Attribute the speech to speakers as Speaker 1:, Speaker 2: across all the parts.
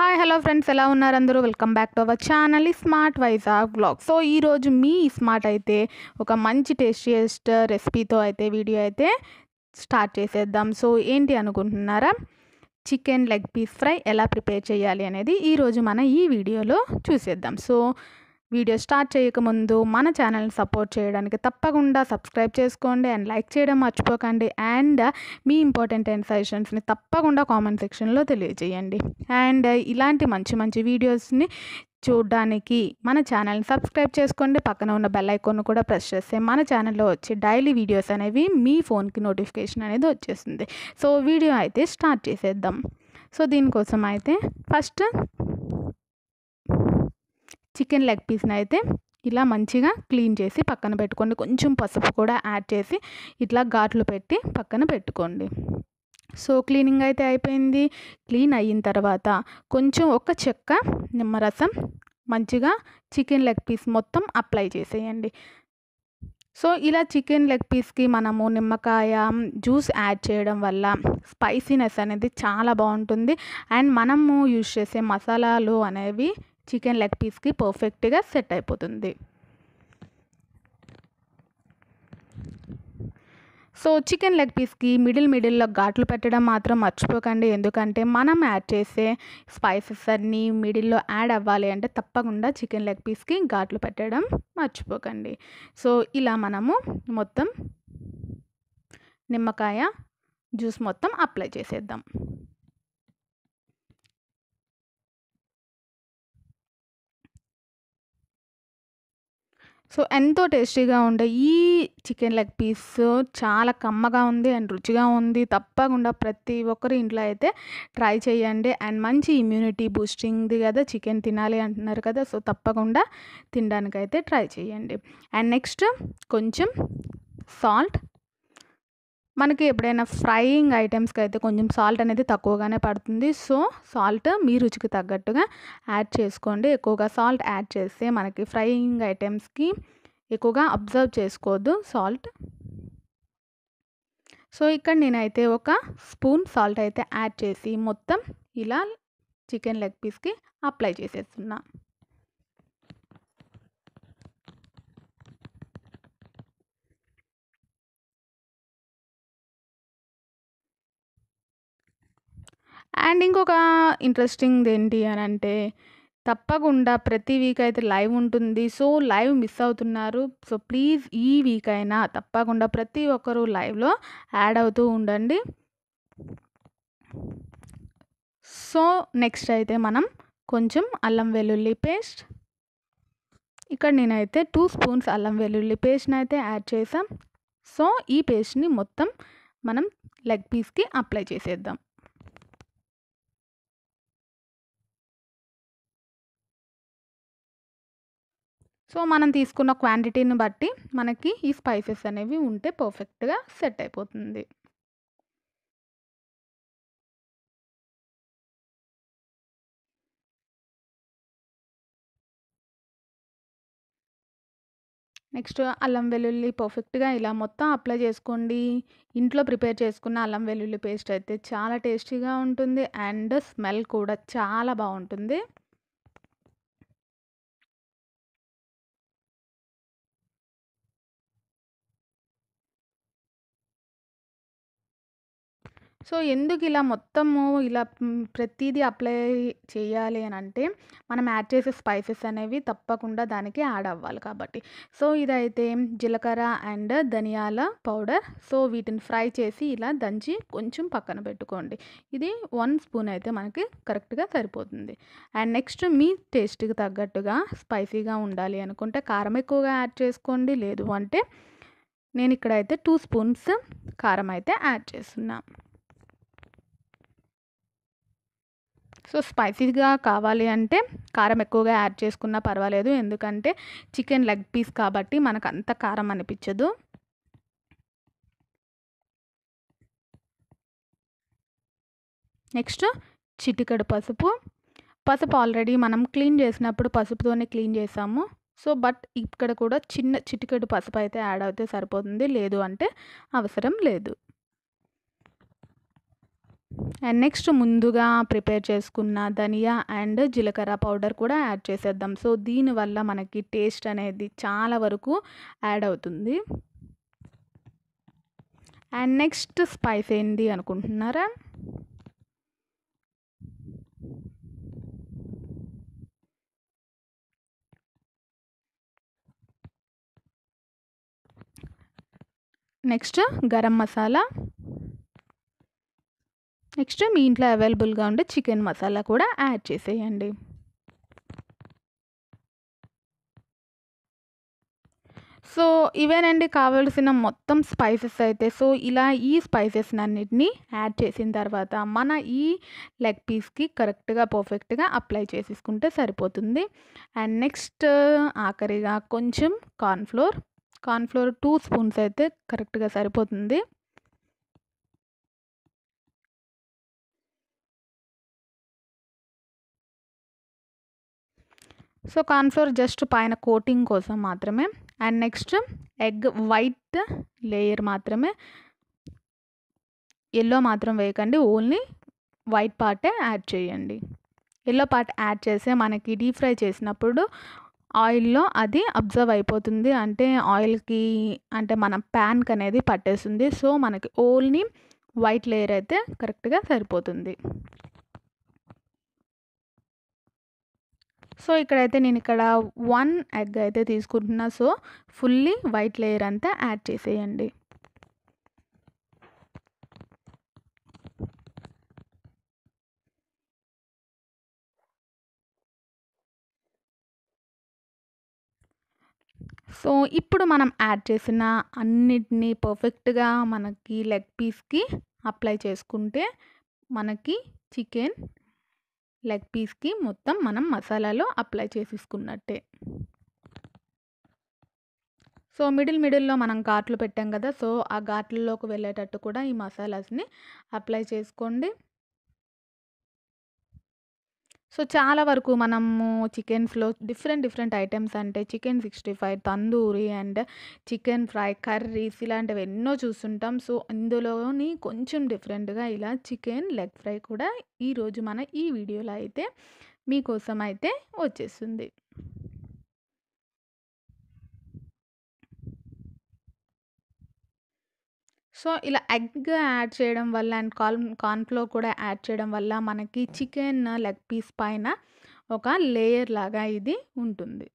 Speaker 1: Hi hello friends ఎలా ఉన్నారు అందరూ? Welcome back to our channel smart Vizag blog so ఈరోజు మీ స్మార్ట్ అయితే ఒక మంచి టేస్టియస్ట్ రెసిపీతో అయితే వీడియో అయితే స్టార్ట్ చేసేద్దాం. సో ఏంటి అనుకుంటున్నారా? చికెన్ లెగ్ పీస్ ఫ్రై ఎలా ప్రిపేర్ చేయాలి అనేది ఈరోజు మన ఈ వీడియోలో చూసేద్దాం. సో వీడియో స్టార్ట్ చేయకముందు మన ఛానల్ని సపోర్ట్ చేయడానికి తప్పకుండా సబ్స్క్రైబ్ చేసుకోండి అండ్ లైక్ చేయడం మర్చిపోకండి. అండ్ మీ ఇంపార్టెంట్ అండ్ సజెషన్స్ని తప్పకుండా కామెంట్ సెక్షన్లో తెలియజేయండి. అండ్ ఇలాంటి మంచి మంచి వీడియోస్ని చూడడానికి మన ఛానల్ని సబ్స్క్రైబ్ చేసుకోండి. పక్కన ఉన్న బెల్ ఐకాన్ కూడా ప్రెస్ చేస్తే మన ఛానల్లో వచ్చే డైలీ వీడియోస్ అనేవి మీ ఫోన్కి నోటిఫికేషన్ అనేది వచ్చేస్తుంది. సో వీడియో అయితే స్టార్ట్ చేసేద్దాం. సో దీనికోసం అయితే ఫస్ట్ చికెన్ లెగ్ పీస్ని అయితే ఇలా మంచిగా క్లీన్ చేసి పక్కన పెట్టుకోండి. కొంచెం పసుపు కూడా యాడ్ చేసి ఇట్లా ఘాట్లు పెట్టి పక్కన పెట్టుకోండి. సో క్లీనింగ్ అయితే అయిపోయింది. క్లీన్ అయిన తర్వాత కొంచెం ఒక చెక్క నిమ్మరసం మంచిగా చికెన్ లెగ్ పీస్ మొత్తం అప్లై చేసేయండి. సో ఇలా చికెన్ లెగ్ పీస్కి మనము నిమ్మకాయ జ్యూస్ యాడ్ చేయడం వల్ల స్పైసీనెస్ అనేది చాలా బాగుంటుంది. అండ్ మనము యూజ్ చేసే మసాలాలు అనేవి చికెన్ లెగ్ పీస్కి పర్ఫెక్ట్గా సెట్ అయిపోతుంది. సో చికెన్ లెగ్ పీస్కి మిడిల్ మిడిల్లో ఘాట్లు పెట్టడం మాత్రం మర్చిపోకండి. ఎందుకంటే మనం యాడ్ చేసే స్పైసెస్ అన్నీ మిడిల్లో యాడ్ అవ్వాలి అంటే తప్పకుండా చికెన్ లెగ్ పీస్కి ఘాట్లు పెట్టడం మర్చిపోకండి. సో ఇలా మనము మొత్తం నిమ్మకాయ జ్యూస్ మొత్తం అప్లై చేసేద్దాం. సో ఎంతో టేస్టీగా ఉండే ఈ చికెన్ లెగ్ పీస్ చాలా కమ్మగా ఉంది అండ్ రుచిగా ఉంది. తప్పకుండా ప్రతి ఒక్కరు ఇంట్లో అయితే ట్రై చేయండి. అండ్ మంచి ఇమ్యూనిటీ బూస్టింగ్ది కదా చికెన్ తినాలి అంటున్నారు కదా సో తప్పకుండా తినడానికైతే ట్రై చేయండి. అండ్ నెక్స్ట్ కొంచెం సాల్ట్ మనకి ఎప్పుడైనా ఫ్రైయింగ్ ఐటమ్స్కి అయితే కొంచెం సాల్ట్ అనేది తక్కువగానే పడుతుంది. సో సాల్ట్ మీ రుచికి తగ్గట్టుగా యాడ్ చేసుకోండి. ఎక్కువగా సాల్ట్ యాడ్ చేస్తే మనకి ఫ్రైయింగ్ ఐటమ్స్కి ఎక్కువగా అబ్జర్వ్ చేసుకోవద్దు సాల్ట్. సో ఇక్కడ నేనైతే ఒక స్పూన్ సాల్ట్ అయితే యాడ్ చేసి మొత్తం ఇలా చికెన్ లెగ్ పీస్కి అప్లై చేసేస్తున్నాను అండ్ ఇంకొక ఇంట్రెస్టింగ్ ఏంటి అని అంటే తప్పకుండా ప్రతి వీక్ అయితే లైవ్ ఉంటుంది. సో లైవ్ మిస్ అవుతున్నారు. సో ప్లీజ్ ఈ వీక్ అయినా తప్పకుండా ప్రతి ఒక్కరూ లైవ్లో యాడ్ అవుతూ ఉండండి. సో నెక్స్ట్ అయితే మనం కొంచెం అల్లం వెల్లుల్లి పేస్ట్. ఇక్కడ నేనైతే టూ స్పూన్స్ అల్లం వెల్లుల్లి పేస్ట్ని అయితే యాడ్ చేసాం సో ఈ పేస్ట్ని మొత్తం మనం లెగ్ పీస్కి అప్లై చేసేద్దాం. సో మనం తీసుకున్న క్వాంటిటీని బట్టి మనకి ఈ స్పైసెస్ అనేవి ఉంటే పర్ఫెక్ట్గా సెట్ అయిపోతుంది. నెక్స్ట్ అల్లం వెల్లుల్లి పర్ఫెక్ట్గా ఇలా మొత్తం అప్లై చేసుకోండి. ఇంట్లో ప్రిపేర్ చేసుకున్న అల్లం వెల్లుల్లి పేస్ట్ అయితే చాలా టేస్టీగా ఉంటుంది. అండ్ స్మెల్ కూడా చాలా బాగుంటుంది. సో ఎందుకు ఇలా మొత్తము ఇలా ప్రతిదీ అప్లై చేయాలి అని అంటే మనం యాడ్ చేసే స్పైసెస్ అనేవి తప్పకుండా దానికి యాడ్ అవ్వాలి కాబట్టి. సో ఇదైతే జీలకర్ర అండ్ ధనియాల పౌడర్. సో వీటిని ఫ్రై చేసి ఇలా దంచి కొంచెం పక్కన పెట్టుకోండి. ఇది వన్ స్పూన్ అయితే మనకి కరెక్ట్గా సరిపోతుంది. అండ్ నెక్స్ట్ మీ టేస్ట్కి తగ్గట్టుగా స్పైసీగా ఉండాలి అనుకుంటే కారం ఎక్కువగా యాడ్ చేసుకోండి. లేదు అంటే నేను ఇక్కడైతే టూ స్పూన్స్ కారం అయితే యాడ్ చేస్తున్నాను సో స్పైసీగా కావాలి అంటే కారం ఎక్కువగా యాడ్ చేసుకున్నా పర్వాలేదు. ఎందుకంటే చికెన్ లెగ్ పీస్ కాబట్టి మనకు అంత కారం అనిపించదు. నెక్స్ట్ చిటికెడు పసుపు. పసుపు ఆల్రెడీ మనం క్లీన్ చేసినప్పుడు పసుపుతోనే క్లీన్ చేసాము. సో బట్ ఇక్కడ కూడా చిన్న చిటికెడు పసుపు అయితే యాడ్ అయితే సరిపోతుంది. లేదు అంటే అవసరం లేదు. అండ్ నెక్స్ట్ ముందుగా ప్రిపేర్ చేసుకున్న ధనియా అండ్ జీలకర్ర పౌడర్ కూడా యాడ్ చేసేద్దాం. సో దీనివల్ల మనకి టేస్ట్ అనేది చాలా వరకు యాడ్ అవుతుంది. అండ్ నెక్స్ట్ స్పైస్ ఏంటి అనుకుంటున్నారా? నెక్స్ట్ గరం మసాలా. నెక్స్ట్ మీ ఇంట్లో అవైలబుల్గా ఉండే చికెన్ మసాలా కూడా యాడ్ చేసేయండి. సో ఇవేనండి కావాల్సిన మొత్తం స్పైసెస్ అయితే. సో ఇలా ఈ స్పైసెస్ అన్నిటినీ యాడ్ చేసిన తర్వాత మన ఈ లెగ్ పీస్కి కరెక్ట్గా పర్ఫెక్ట్గా అప్లై చేసేసుకుంటే సరిపోతుంది. అండ్ నెక్స్ట్ ఆఖరిగా కొంచెం కార్న్ఫ్లోర్ కార్న్ఫ్లోర్ టూ స్పూన్స్ అయితే కరెక్ట్గా సరిపోతుంది. సో కార్న్ఫ్లోర్ జస్ట్ పైన కోటింగ్ కోసం మాత్రమే. And next egg white layer మాత్రమే. ఎల్లో మాత్రం వేయకండి. ఓన్లీ వైట్ పార్టే యాడ్ చేయండి. ఎల్లో పార్ట్ యాడ్ చేస్తే మనకి డీప్ ఫ్రై చేసినప్పుడు ఆయిల్లో అది అబ్జర్వ్ అయిపోతుంది. అంటే ఆయిల్కి అంటే మన ప్యాన్కి అనేది పట్టేస్తుంది. సో మనకి ఓన్లీ వైట్ లేయర్ అయితే కరెక్ట్గా సరిపోతుంది. సో ఇక్కడైతే నేను ఇక్కడ వన్ ఎగ్ అయితే తీసుకుంటున్నా. సో ఫుల్లీ వైట్ లేయర్ అంతా యాడ్ చేసేయండి. సో ఇప్పుడు మనం యాడ్ చేసిన అన్నిటినీ పర్ఫెక్ట్గా మనకి లెగ్ పీస్కి అప్లై చేసుకుంటే మనకి చికెన్ లెగ్ పీస్కి మొత్తం మనం మసాలాలో అప్లై చేసేసుకున్నట్టే. సో మిడిల్ మిడిల్లో మనం ఘాట్లు పెట్టాం కదా! సో ఆ ఘాట్లలోకి వెళ్ళేటట్టు కూడా ఈ మసాలాస్ని అప్లై చేసుకోండి. సో చాలా వరకు మనము చికెన్స్లో డిఫరెంట్ డిఫరెంట్ ఐటమ్స్ అంటే chicken sixty five tandoori and chicken fry curries ఇలాంటివి ఎన్నో చూస్తుంటాం. సో అందులోని కొంచెం డిఫరెంట్గా ఇలా చికెన్ లెగ్ ఫ్రై కూడా ఈరోజు మన ఈ వీడియోలో అయితే మీకోసం అయితే వచ్చేస్తుంది. సో ఇలా ఎగ్ యాడ్ చేయడం వల్ల అండ్ కార్న్ కార్న్ఫ్లోర్ కూడా యాడ్ చేయడం వల్ల మనకి చికెన్ లెగ్ పీస్ పైన ఒక లేయర్ లాగా ఇది ఉంటుంది.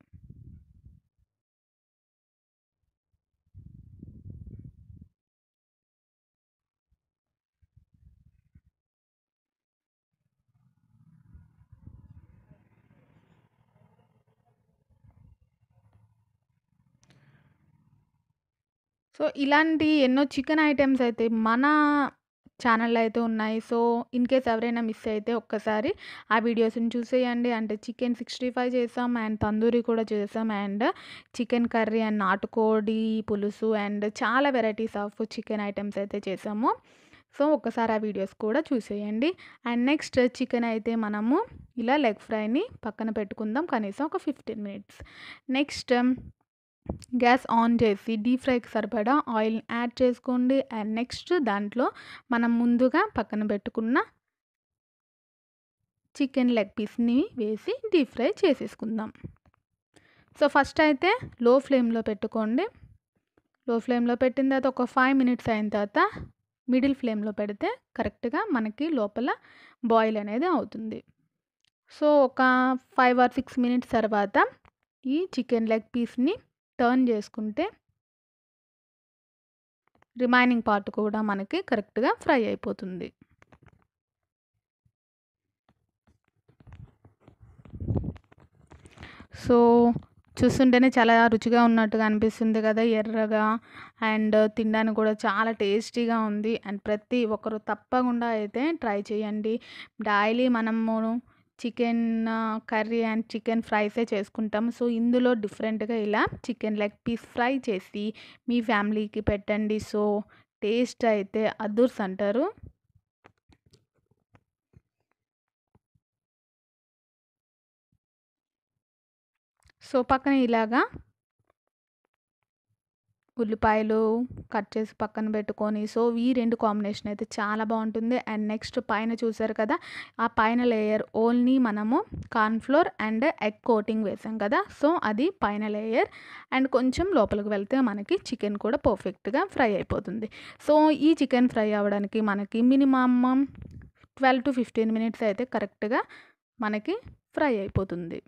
Speaker 1: సో ఇలాంటి ఎన్నో చికెన్ ఐటమ్స్ అయితే మన ఛానల్లో అయితే ఉన్నాయి. సో ఇన్ కేస్ ఎవరైనా మిస్ అయితే ఒక్కసారి ఆ వీడియోస్ని చూసేయండి. అంటే చికెన్ సిక్స్టీ ఫైవ్ చేసాం. అండ్ తందూరి కూడా చేసాం. అండ్ చికెన్ కర్రీ అండ్ నాటుకోడి పులుసు అండ్ చాలా వెరైటీస్ ఆఫ్ చికెన్ ఐటమ్స్ అయితే చేసాము. సో ఒక్కసారి ఆ వీడియోస్ కూడా చూసేయండి. అండ్ నెక్స్ట్ చికెన్ అయితే మనము ఇలా లెగ్ ఫ్రైని పక్కన పెట్టుకుందాం. కనీసం ఒక fifteen minutes. Next gas on చేసి డీప్ ఫ్రైకి సరిపడా ఆయిల్ యాడ్ చేసుకోండి. అండ్ నెక్స్ట్ దాంట్లో మనం ముందుగా పక్కన పెట్టుకున్న చికెన్ లెగ్ పీస్ని వేసి డీప్ ఫ్రై చేసేసుకుందాం. సో ఫస్ట్ అయితే లో ఫ్లేమ్లో పెట్టుకోండి. లో ఫ్లేమ్లో పెట్టిన తర్వాత ఒక ఫైవ్ మినిట్స్ అయిన తర్వాత మిడిల్ ఫ్లేమ్లో పెడితే కరెక్ట్గా మనకి లోపల బాయిల్ అనేది అవుతుంది. సో ఒక ఫైవ్ ఆర్ సిక్స్ మినిట్స్ తర్వాత ఈ చికెన్ లెగ్ పీస్ని టర్న్ చేసుకుంటే రిమైనింగ్ పార్ట్ కూడా మనకి కరెక్ట్గా ఫ్రై అయిపోతుంది. సో చూస్తుంటేనే చాలా రుచిగా ఉన్నట్టుగా అనిపిస్తుంది కదా ఎర్రగా అండ్ తినడానికి కూడా చాలా టేస్టీగా ఉంది. అండ్ ప్రతి ఒక్కరు తప్పకుండా అయితే ట్రై చేయండి. డైలీ మనము చికెన్ కర్రీ అండ్ చికెన్ ఫ్రైసే చేసుకుంటాం సో ఇందులో డిఫరెంట్గా ఇలా చికెన్ లెగ్ పీస్ ఫ్రై చేసి మీ ఫ్యామిలీకి పెట్టండి. సో టేస్ట్ అయితే అదుర్స్ అంటారు. సో పక్కన ఇలాగా ఉల్లిపాయలు కట్ చేసి పక్కన పెట్టుకొని సో ఈ రెండు కాంబినేషన్ అయితే చాలా బాగుంటుంది. అండ్ నెక్స్ట్ పైన చూసారు కదా ఆ పైన లేయర్ ఓన్లీ మనము కార్న్ఫ్లోర్ అండ్ ఎగ్ కోటింగ్ వేసాం కదా సో అది పైన లేయర్. అండ్ కొంచెం లోపలికి వెళ్తే మనకి చికెన్ కూడా పర్ఫెక్ట్గా ఫ్రై అయిపోతుంది. సో ఈ చికెన్ ఫ్రై అవ్వడానికి మనకి minimum twelve to fifteen minutes అయితే కరెక్ట్గా మనకి ఫ్రై అయిపోతుంది.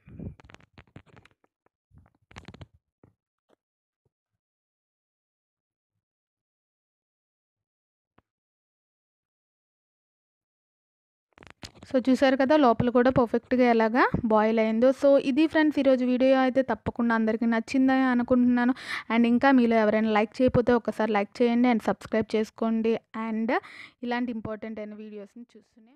Speaker 1: సో చూసారు కదా లోపల కూడా పర్ఫెక్ట్గా ఎలాగా బాయిల్ అయిందో. సో ఇది ఫ్రెండ్స్ ఈరోజు వీడియో అయితే తప్పకుండా అందరికీ నచ్చిందని అనుకుంటున్నాను. అండ్ ఇంకా మీలో ఎవరైనా లైక్ చేయకపోతే ఒకసారి లైక్ చేయండి అండ్ సబ్స్క్రైబ్ చేసుకోండి. అండ్ ఇలాంటి ఇంపార్టెంట్ అయిన వీడియోస్ని చూస్తూనే